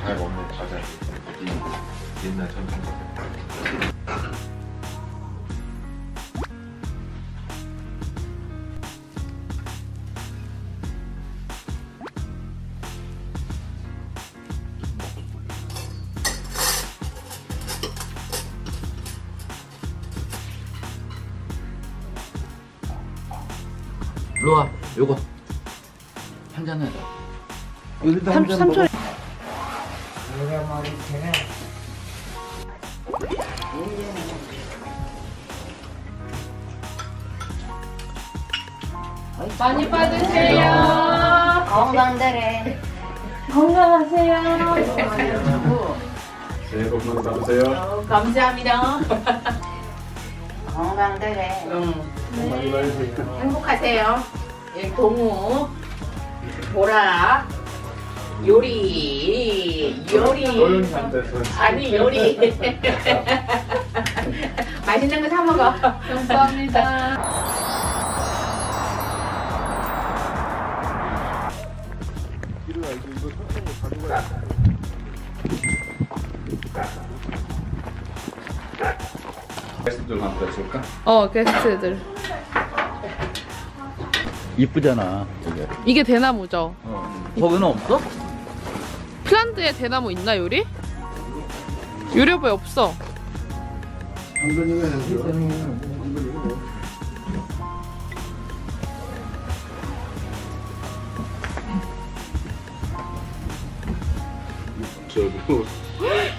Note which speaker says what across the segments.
Speaker 1: 잘 먹는 과자 옛날 전통 과자.
Speaker 2: 로아 요거. 한 잔 해라 여기도
Speaker 3: 삼, 삼촌 많이 받으세요.
Speaker 4: 건강들해.
Speaker 3: 건강하세요.
Speaker 1: 새해 복 많이 받으세요
Speaker 3: 어, 감사합니다.
Speaker 4: 건강들해.
Speaker 1: 많이 받으세요
Speaker 3: 행복하세요. 예, 동우, 보라, 요리, 요리. 아니 요리. 맛있는 거 사 먹어. 감사합니다.
Speaker 1: 게스트들한테 줄까?
Speaker 3: 어 게스트들.
Speaker 2: 이쁘잖아 저게
Speaker 3: 이게 대나무죠.
Speaker 2: 어. 거기는 없어?
Speaker 3: 핀란드에 대나무 있나 요리? 유럽에 없어.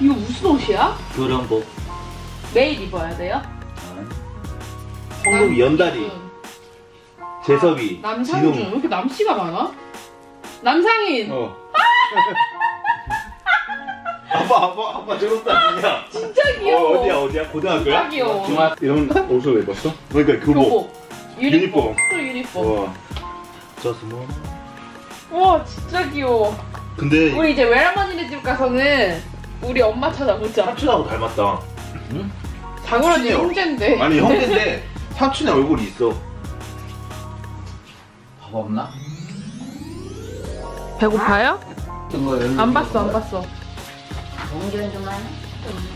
Speaker 3: 이거 무슨 옷이야?
Speaker 2: 교련복
Speaker 3: 매일 입어야 돼요?
Speaker 5: 홍국 연다리. 재섭이,
Speaker 3: 남상준 왜. 이렇게 남씨가 많아? 남상인
Speaker 1: 어
Speaker 5: 아빠, 아빠, 아빠 저것도 아니냐?
Speaker 3: 진짜
Speaker 5: 어,
Speaker 3: 귀여워.
Speaker 5: 어 디야, 어디야?
Speaker 3: 진짜
Speaker 5: 고등학교야?
Speaker 3: 귀여워.
Speaker 1: 이런 옷을 입었어?
Speaker 5: 그러니까 교복.
Speaker 3: 교복. 유니폼.
Speaker 5: 유니폼.
Speaker 3: 또 유니폼.
Speaker 5: 와. 저스모.
Speaker 3: 와 진짜 귀여워.
Speaker 5: 근데
Speaker 3: 우리 이제 외할머니네 집 가서는 우리 엄마 찾아보자.
Speaker 5: 삼촌하고 닮았다.
Speaker 3: 장훈 언니
Speaker 5: 친해요.
Speaker 3: 형제인데.
Speaker 5: 아니 형인데 삼촌의 얼굴이 있어.
Speaker 2: 밥 없나?
Speaker 3: 배고파요? 거안 봤어 안 봤어.
Speaker 4: 하네.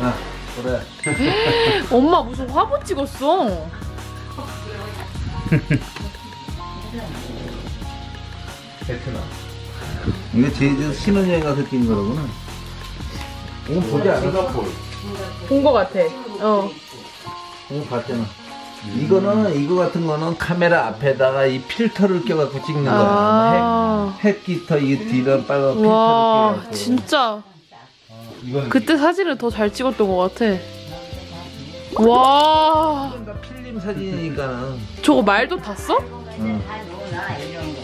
Speaker 2: 아, 그래
Speaker 3: 엄마 무슨 화보 찍었어?
Speaker 2: 베트남 이게 제주 신혼여행 가서 찍은 거로구나 이거 보지 않았어?
Speaker 3: 본 거 같아. 어.
Speaker 2: 이거 봤잖아 이거는 이거 같은 거는 카메라 앞에다가 이 필터를 껴갖고 찍는 거야
Speaker 3: 아.
Speaker 2: 핵, 핵기터 이 뒤로 빨간 필터를
Speaker 3: 와
Speaker 2: 껴갖고
Speaker 3: 진짜 그때 사진을 더 잘 찍었던 것 같아. 와
Speaker 2: 이건 다 필름 사진이니까는
Speaker 3: 저거 말도 탔어?
Speaker 2: 응.
Speaker 4: 다 누구나 이런 거.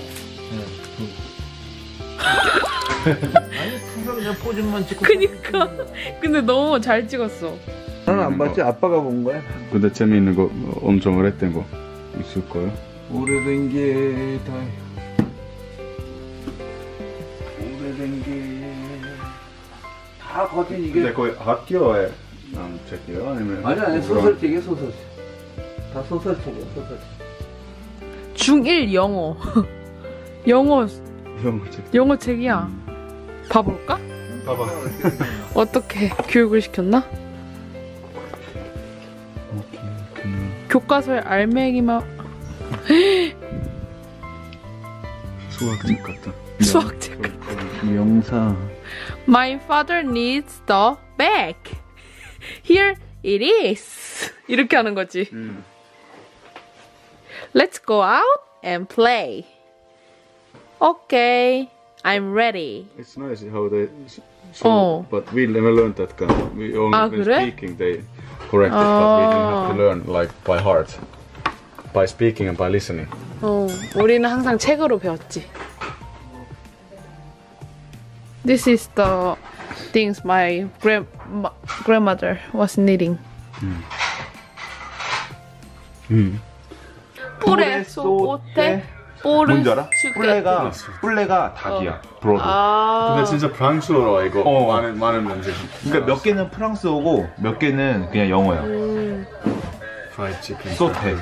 Speaker 2: 아니 항상 그냥 포즈만 찍고
Speaker 3: 그니까 근데 너무 잘 찍었어.
Speaker 2: 나는 안 봤지 아빠가 본 거야
Speaker 1: 근데 재미있는 거 엄청 오래된 거 있을 거예요
Speaker 2: 오래된 게 다 다 거긴
Speaker 1: 근데
Speaker 2: 이게
Speaker 1: 거의 학교에 난 책이요? 아니면
Speaker 2: 아니 아니
Speaker 1: 그런-
Speaker 2: 소설책이야 소설책 다 소설책이야 소설책
Speaker 3: 중1 영어. 영어
Speaker 1: 이런 거 책.
Speaker 3: 영어 책이야. 봐볼까?
Speaker 1: 봐봐
Speaker 3: 어떻게 교육을 시켰나? 교과서에 알맹이만
Speaker 1: 수학책 같다
Speaker 3: 수학책.
Speaker 2: 명사
Speaker 3: My father needs the bag. Here it is. 이렇게 하는 거지.
Speaker 1: 음.
Speaker 3: Let's go out and play. Okay, I'm ready.
Speaker 1: It's nice how they s- show,
Speaker 3: 어.
Speaker 1: but we never learned that kind. We only
Speaker 3: 아,
Speaker 1: when
Speaker 3: 그래?
Speaker 1: speaking they correct it, but we didn't have to
Speaker 3: 아.
Speaker 1: learn like by heart, by speaking and by listening.
Speaker 3: 어, 우리는 항상 책으로 배웠지. This is the things my grand ma- grandmother was knitting.
Speaker 1: 음.
Speaker 3: poulet sauté poulet을
Speaker 5: 뭔지 알아? poulet가 poulet가 닭이야. 브로드.
Speaker 3: 아,
Speaker 1: 근데 진짜 프랑스어로 이거
Speaker 5: 어.
Speaker 1: 많은 많은 문제.
Speaker 5: 그러니까 몇 개는 프랑스어고 몇 개는 그냥 영어야.
Speaker 3: 음.
Speaker 1: fried chicken.
Speaker 5: sauté.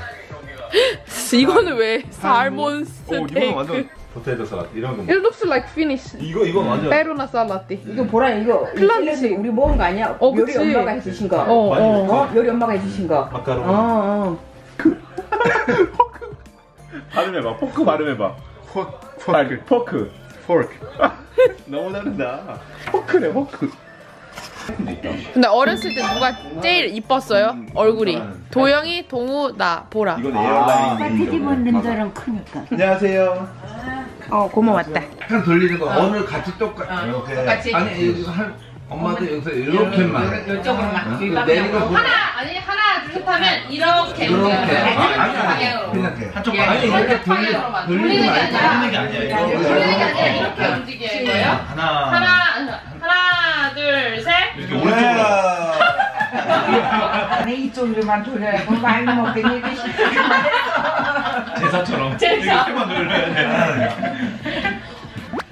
Speaker 3: 이거는 왜 salmon
Speaker 5: 어, 이거는
Speaker 3: 스테이크?
Speaker 5: potato salad 이런 거.
Speaker 3: It looks like Finnish
Speaker 5: 이거 이거 완전.
Speaker 3: peruna salaatti.
Speaker 6: 이거 보라 이거. 찔레도 우리 모은 거 아니야?
Speaker 3: 어,
Speaker 6: 요리
Speaker 3: 그치.
Speaker 6: 엄마가 해주신 거.
Speaker 3: 어,
Speaker 5: 많이
Speaker 3: 어.
Speaker 6: 어? 요리 엄마가 해주신 거.
Speaker 5: 마카롱.
Speaker 6: 어, 어.
Speaker 5: 발음해봐. 포크 발음해봐. 포크. 포크. 포크. 너무 다른다. 포크네 포크.
Speaker 3: 근데 어렸을 때 누가 제일 이뻤어요? 얼굴이. 도영이, 동우, 나, 보라.
Speaker 5: 이건 에어라인.
Speaker 4: 뒤집은 놈들은 크니까.
Speaker 5: 안녕하세요.
Speaker 3: 어, 고마웠다.
Speaker 2: 한 돌리는 거 오늘 같이 똑같
Speaker 5: 이렇게.
Speaker 6: 똑같이
Speaker 2: 아니 이거 한 엄마도 여기서 이렇게만
Speaker 6: 이쪽으로만.
Speaker 2: 어? 내리고
Speaker 3: 하나, 아니, 하나, 둘, 하면 이렇게.
Speaker 2: 이렇게
Speaker 3: 움직여요.
Speaker 2: 아니 아니 그냥 해 한쪽 아니 이렇게 돌리
Speaker 3: 방향으로만.
Speaker 2: 돌리는
Speaker 5: 돌리는 게 아니야. 이거.
Speaker 3: 돌리는 게 아니라 이렇게 움직이는 거예요.
Speaker 5: 하나.
Speaker 3: 하나, 하나, 둘, 셋.
Speaker 5: 이렇게 오른쪽으로.
Speaker 6: 내 이쪽으로만 돌려야 뭐 많이 먹겠니?
Speaker 5: 제사처럼.
Speaker 3: 제사.
Speaker 5: 이렇게만 눌러야 돼.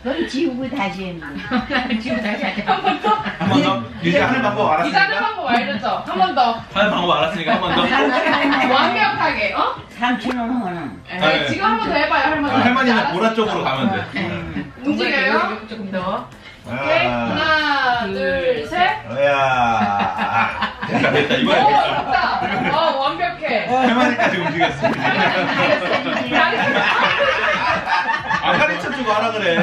Speaker 4: 그럼 지우고 다시 했는데.
Speaker 6: 지금 다시 하자.
Speaker 5: 한번 더. 이제 하는 방법 알았으니까.
Speaker 3: 방법 알려줘. 한 번 더.
Speaker 5: 하는 방법 알았으니까 한 번 더.
Speaker 3: 완벽하게, 어?
Speaker 4: 삼촌은 하는.
Speaker 3: 네, 지금 한 번 더 해봐요, 할머니.
Speaker 5: 아, 할머니는. 보라 쪽으로 가면 돼.
Speaker 3: 움직여요.
Speaker 6: 조금 더.
Speaker 3: 오케이. 하나, 둘, 셋.
Speaker 5: 야. 됐다 이번에 됐다.
Speaker 3: 됐다. 어, 완벽해.
Speaker 5: 할머니까지 움직였어.
Speaker 3: 잘했어.
Speaker 5: 아 가르쳐 주고 하라 그래.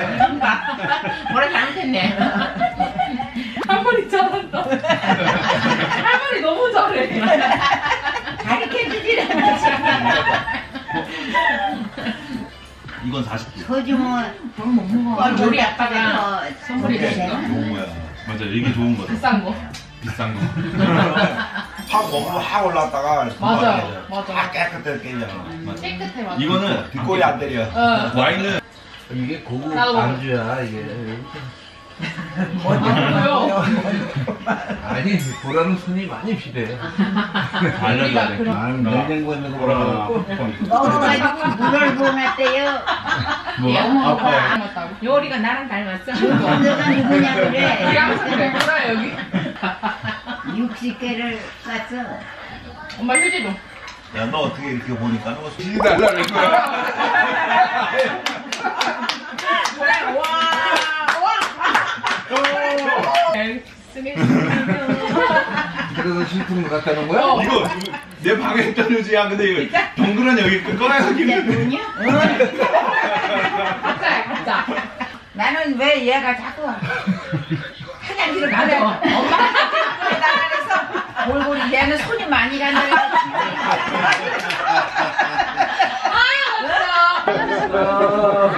Speaker 6: 뭐라 잘못했네.
Speaker 3: 할머니 잘한다. 할머니 너무 잘해.
Speaker 4: 가르쳐주지
Speaker 5: 이건 40분.
Speaker 4: 소주면 돈 먹는 거.
Speaker 6: 어, 요리 아빠가
Speaker 4: 선물이
Speaker 5: 좋은 거야. 맞아 이게 좋은 거다.
Speaker 3: 비싼 거.
Speaker 5: 비싼 거.
Speaker 7: 확 먹고 확 올랐다가
Speaker 3: 맞아, 맞아.
Speaker 7: 확 깨끗하게 깨잖아.
Speaker 3: 깨끗해, 맞아.
Speaker 5: 이거는
Speaker 7: 뒷골이 안 때려.
Speaker 3: 어.
Speaker 5: 와인은
Speaker 2: 이게 고급
Speaker 3: 나도 먹어.
Speaker 2: 안주야 이게
Speaker 3: 뭐요?
Speaker 2: 아니 보라는 손이 많이 필요해
Speaker 5: 알려줘야 돼.
Speaker 2: 나는 냉장고에 있는 거
Speaker 5: 보라.
Speaker 4: 먹어가지고 물을 보냈대요.
Speaker 5: 뭐 아빠.
Speaker 3: 닮았다고.
Speaker 6: 요리가 나랑 닮았어.
Speaker 4: 너가 누구냐
Speaker 3: 우리
Speaker 4: 그래.
Speaker 3: 항상 그랬구나, 여기.
Speaker 4: 60개를 깠어.
Speaker 3: 엄마 휴지도.
Speaker 7: 야너 어떻게 이렇게 보니까
Speaker 2: 너이 달라는 거야 그래서 실품 갖다는 거야?
Speaker 3: 어.
Speaker 5: 이거 내 방에 있던 휴지야. 근데 이거 동그란 여기 꺼내서
Speaker 4: 내
Speaker 5: 기는.
Speaker 4: 돈이야?
Speaker 3: 각자, 각자.
Speaker 6: 나는 왜 얘가 자꾸 화장실을 가래. 엄마가 나가서 골골이 얘는 손이 많이 간다.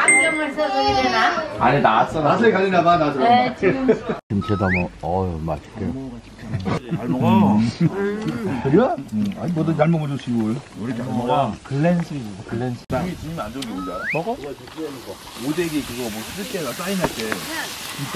Speaker 4: 안경을 써서 이러나?
Speaker 1: 아니 나왔어 나중에 가지나 봐 나중에
Speaker 4: 네, 지금
Speaker 1: 김치에다 뭐 어우 맛있게
Speaker 7: 잘 먹어.
Speaker 1: 그래?
Speaker 7: 아니 뭐든 잘 먹어줘 지금. 우리 잘 먹어.
Speaker 1: 글랜스 글랜스
Speaker 7: 형이 주면 안 좋은 게 뭔지 알아? 먹어? 오대기 그거 뭐 쓸 때나 사인할 때.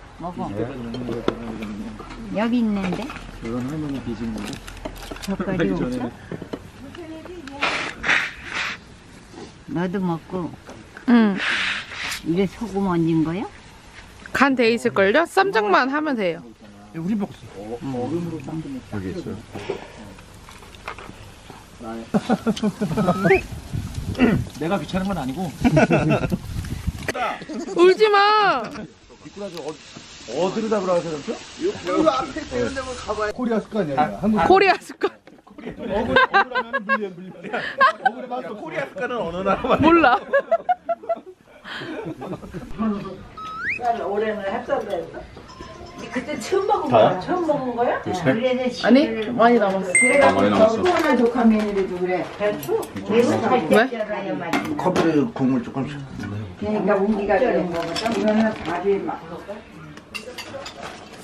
Speaker 4: 여기 있는데. 젓갈이 없어? 너도 먹고
Speaker 3: 응.
Speaker 4: 입에 소금 얹은 거야?
Speaker 3: 간 돼 있을걸요? 쌈장만 하면 돼요.
Speaker 1: 여기 있어요
Speaker 7: 내가 귀찮은 건 아니고.
Speaker 3: 울지 마!
Speaker 1: 어디로 잡으러 가세요? 여기 앞에 있는데 뭐 가봐야 코리아 습관이야 한국
Speaker 3: 코리아 습관.
Speaker 7: 억울하면 물려 물려. 억울해 맞어. 코리아 습관은 어느 나라
Speaker 3: 몰라.
Speaker 6: 올해는 합산됐어? 그때 처음 먹은 거야? 처음 먹은 거야?
Speaker 4: 그래서
Speaker 3: 아니, 많이 남았어.
Speaker 1: 아, 많이 남았어.
Speaker 6: 소원한 조카 며느리도 그래.
Speaker 4: 배추
Speaker 3: 왜?
Speaker 2: 컵에 국물 조금씩
Speaker 6: 그러니까 운기가 되는 거거든. 이거는 밥이 막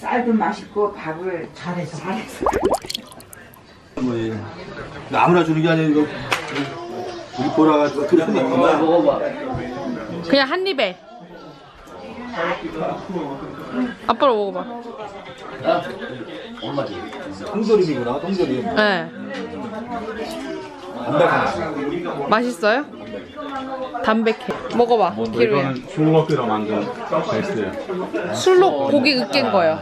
Speaker 6: 쌀도 맛있고 밥을 잘해서 잘해서.
Speaker 7: 아무나 주는 게 아니라 이거 우리 보라가 그냥 먹어봐.
Speaker 3: 그냥 한 입에. 아빠로 먹어봐.
Speaker 5: 통조림이구나, 통조림.
Speaker 3: 네. 맛있어요? 담백해. 먹어봐. 기루야.
Speaker 1: 중국기로 만든 베스트.
Speaker 3: 술록 고기 으깬 거요.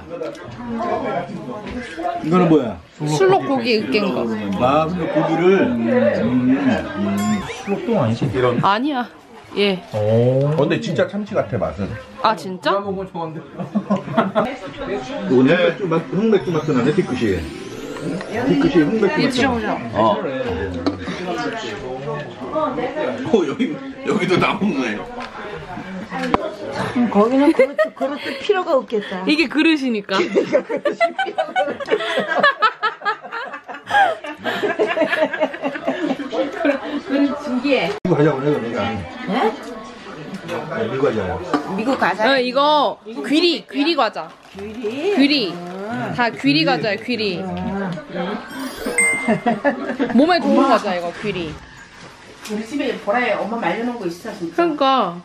Speaker 5: 이거는 뭐야?
Speaker 3: 술록 고기 으깬 거.
Speaker 5: 아, 근데 고기를. 음,
Speaker 2: 수록동 아니지? 이런.
Speaker 3: 아니야. 예.
Speaker 2: 오.
Speaker 5: 어, 근데 진짜 참치 같아, 맛은.
Speaker 3: 아 진짜?
Speaker 5: 이건 흑맥주 맛, 흑맥주 맛도 나네, 뒤끝이. 뒤끝이 흑맥주
Speaker 3: 이
Speaker 5: 맛.
Speaker 3: 드셔보자.
Speaker 5: 어. 어, 여기, 여기도 나무네.
Speaker 6: 거기는 그것도, 그것도 필요가 없겠다.
Speaker 3: 이게 그릇이니까. 그릇 신기해.
Speaker 5: 이거 하자고, 내가, 내가. 네? 이거 하자고.
Speaker 6: 미국 가자.
Speaker 3: 어, 이거 귀리, 귀리 과자. 귀리? 귀리. 다 귀리 과자야, 귀리. 몸에 좋은 과자, 이거, 귀리.
Speaker 6: 우리 집에 보라에 엄마 말려놓은 거 있어, 진짜.
Speaker 3: 그러니까.